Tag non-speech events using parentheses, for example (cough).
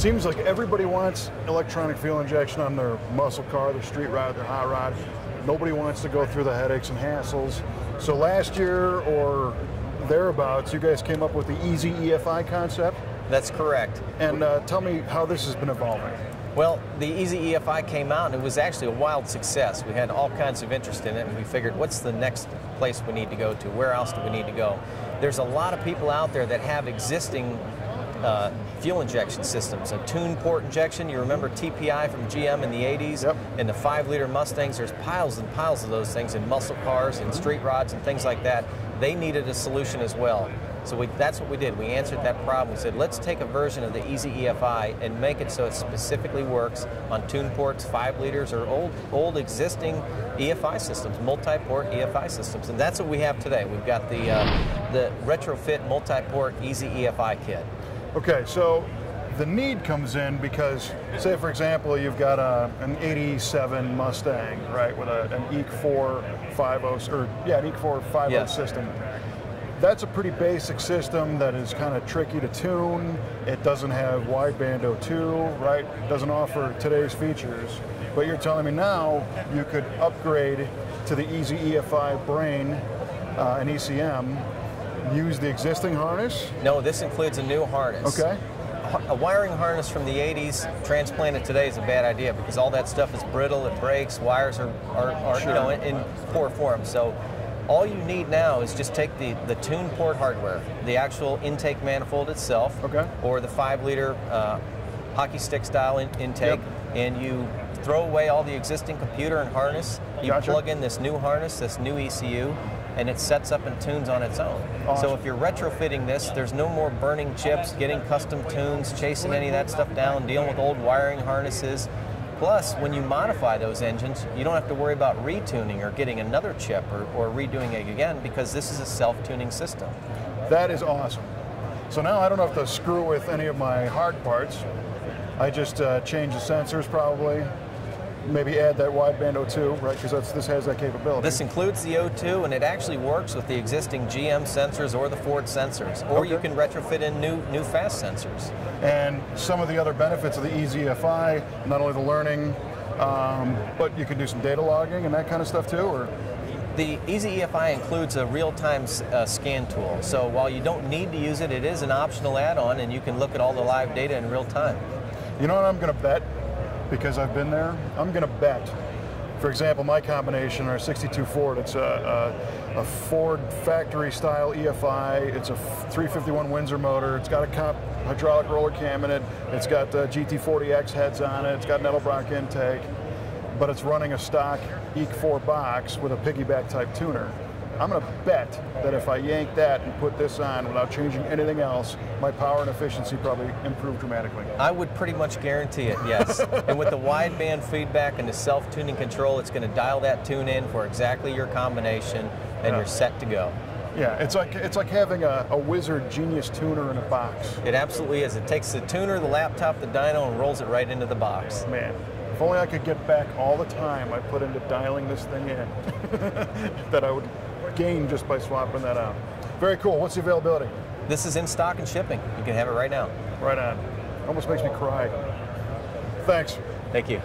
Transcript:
It seems like everybody wants electronic fuel injection on their muscle car, their street rod, their hot rod. Nobody wants to go through the headaches and hassles. So last year or thereabouts, you guys came up with the EZ-EFI concept. That's correct. And uh, tell me how this has been evolving. Well, the EZ-EFI came out and it was actually a wild success. We had all kinds of interest in it and we figured what's the next place we need to go to? Where else do we need to go? There's a lot of people out there that have existing uh, fuel injection systems. A tuned port injection, you remember TPI from GM in the 80s? Yep. And the five liter Mustangs, there's piles and piles of those things in muscle cars and street rods and things like that. They needed a solution as well. So we, that's what we did. We answered that problem. We said, let's take a version of the EZ-EFI and make it so it specifically works on tuned ports, five liters, or old, old existing EFI systems, multi-port EFI systems. And that's what we have today. We've got the, uh, the retrofit multi-port EZ-EFI kit. Okay, so the need comes in because, say for example, you've got a, an 87 Mustang, right, with a, an EEC 450, or yeah, an EEC 450 Yes. system. That's a pretty basic system that is kind of tricky to tune. It doesn't have wideband O2, right? Doesn't offer today's features. But you're telling me now you could upgrade to the EZ-EFI brain uh, and ECM, use the existing harness. No, this includes a new harness. Okay. A wiring harness from the 80s transplanted today is a bad idea because all that stuff is brittle, it breaks, wires are, are, are Sure. you know, in, in poor form. So all you need now is just take the, the tuned port hardware, the actual intake manifold itself, Okay. or the five liter uh, hockey stick style in, intake, Yep. and you throw away all the existing computer and harness. You Gotcha. plug in this new harness, this new ECU, and it sets up and tunes on its own. Awesome. So if you're retrofitting this, there's no more burning chips, getting custom tunes, chasing any of that stuff down, dealing with old wiring harnesses. Plus, when you modify those engines, you don't have to worry about retuning or getting another chip or, or redoing it again because this is a self-tuning system. That is awesome. So now I don't have to screw with any of my hard parts. I just uh, change the sensors probably, maybe add that wideband O2, right? Because this has that capability. This includes the O2 and it actually works with the existing GM sensors or the Ford sensors. Or you can retrofit in new, new fast sensors. and some of the other benefits of the EZ-EFI, not only the learning, um, but you can do some data logging and that kind of stuff too, or? The EZ-EFI includes a real-time uh, scan tool. So while you don't need to use it, it is an optional add-on and you can look at all the live data in real time. You know what I'm going to bet? Because I've been there. I'm going to bet. For example, my combination, our 62 Ford, it's a, a, a Ford factory style EFI. It's a 351 Windsor motor. It's got a comp hydraulic roller cam in it. It's got uh, GT40X heads on it. It's got an Edelbrock intake. But it's running a stock EEC4 box with a piggyback type tuner. I'm going to bet that if I yank that and put this on without changing anything else, my power and efficiency probably improve dramatically. I would pretty much guarantee it, yes. (laughs) and with the wideband feedback and the self-tuning control, it's going to dial that tune in for exactly your combination and Yeah. you're set to go. Yeah, it's like it's like having a, a wizard genius tuner in a box. It absolutely is. It takes the tuner, the laptop, the dyno, and rolls it right into the box. Man, if only I could get back all the time I put into dialing this thing in (laughs) that I would gain just by swapping that out. Very cool. What's the availability? This is in stock and shipping. You can have it right now. Right on. Almost makes me cry. Thanks. Thank you.